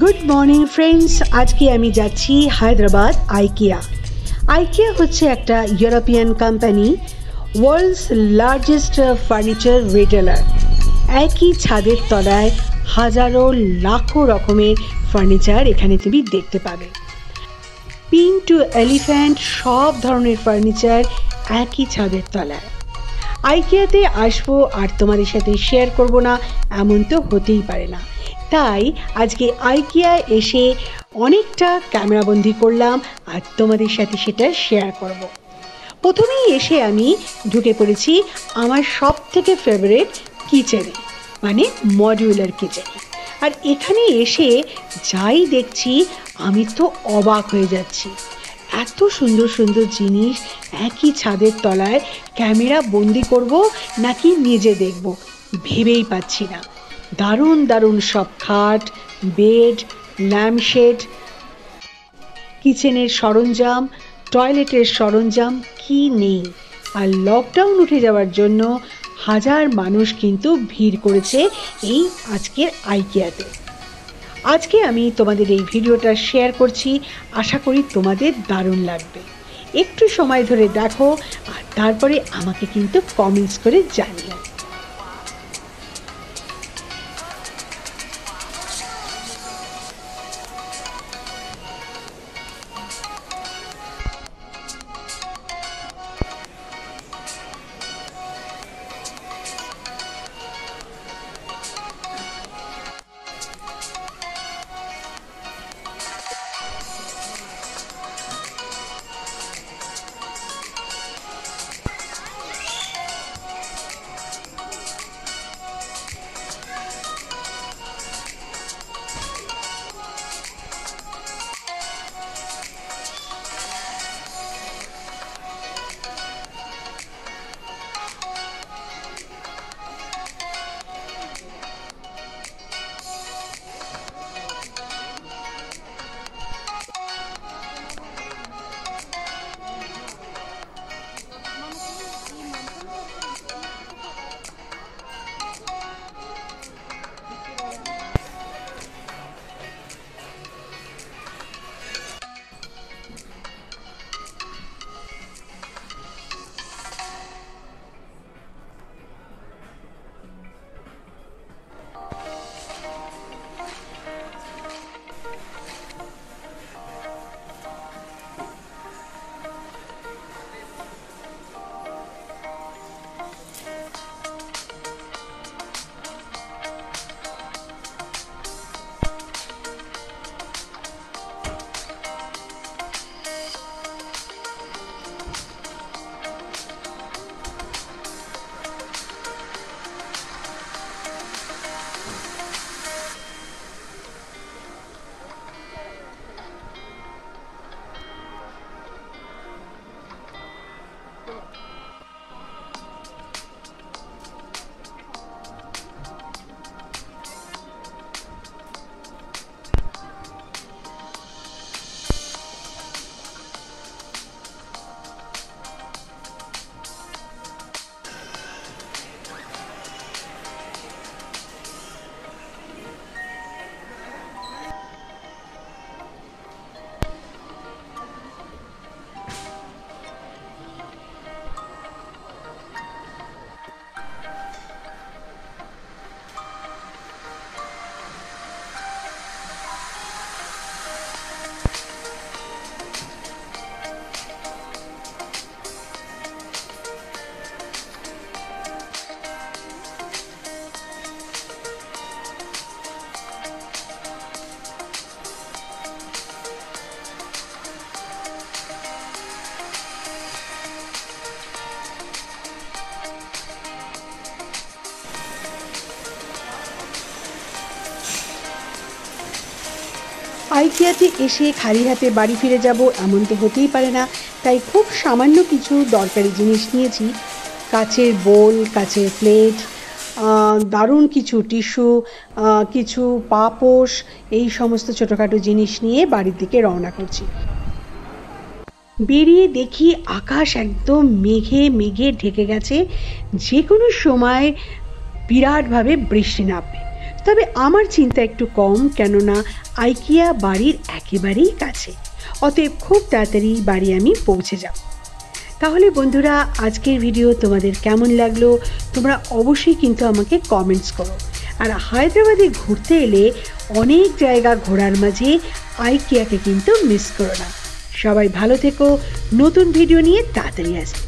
Good morning friends আজকে আমি যাচ্ছি হায়দ্রাবাদ আইকিয়া। আইকিয়া হচ্ছে একটা European company world's largest furniture retailer একই ছাদের তলায় হাজারো লাখো রকমের ফার্নিচার এখানে তুমি দেখতে পাবে। পিন টু এলিফ্যান্ট সব ধরনের ফার্নিচার একই ছাদের তলায়। আইকিয়াতে আসব আর তোমাদের সাথে শেয়ার করব না, এমন তো হতেই পারে না। তাই আজকে আইকিয়া এসে অনেকটা ক্যামেরাবন্দি করলাম আর তোমাদের সাথে সেটা শেয়ার করব। প্রথমেই এসে আমি ঢুকে পড়েছি আমার সব থেকে ফেভারেট কিচেনে মানে মডিউলার কিচেনে আর এখানে এসে যাই দেখছি, আমি তো অবাক হয়ে যাচ্ছি। এত সুন্দর সুন্দর জিনিস একই ছাদের তলায় ক্যামেরা বন্দি করব নাকি নিজে দেখব, ভেবেই পাচ্ছি না। দারুণ দারুণ সব খাট, বেড ল্যাম্পশেড কিচেনের সরঞ্জাম টয়লেটের সরঞ্জাম, কি নেই? আর লকডাউন উঠে যাওয়ার জন্য হাজার মানুষ কিন্তু ভিড় করেছে এই আজকের আইকিয়াতে আজকে আমি তোমাদের এই ভিডিওটা শেয়ার করছি, আশা করি তোমাদের দারুণ লাগবে। একটু সময় ধরে দেখো, আর তারপরে আমাকে কিন্তু কমেন্টস করে জানিও। আইকিয়াতে এসে খালি হাতে বাড়ি ফিরে যাব এমন তো হতেই পারে না। তাই খুব সামান্য কিছু দরকারি জিনিস নিয়েছি। কাচের বোল, কাচের প্লেট দারুণ কিছু টিস্যু কিছু পাপোশ, এই সমস্ত ছোটোখাটো জিনিস নিয়ে বাড়ির দিকে রওনা করছি। বেরিয়ে দেখি আকাশ একদম মেঘে মেঘে ঢেকে গেছে। যে কোনো সময় বিরাটভাবে বৃষ্টি নামবে। তবে আমার চিন্তা একটু কম, কেননা আইকিয়া বাড়ির একেবারেই কাছে। অতএব খুব তাড়াতাড়ি বাড়ি আমি পৌঁছে যাব। তাহলে বন্ধুরা, আজকের ভিডিও তোমাদের কেমন লাগল? তোমরা অবশ্যই কিন্তু আমাকে কমেন্টস করো। আর হায়দ্রাবাদে ঘুরতে এলে অনেক জায়গা ঘোরার মাঝে আইকিয়াকে কিন্তু মিস করো না। সবাই ভালো থেকো। নতুন ভিডিও নিয়ে তাড়াতাড়ি আসবে।